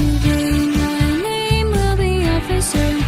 to bring my name will be officer.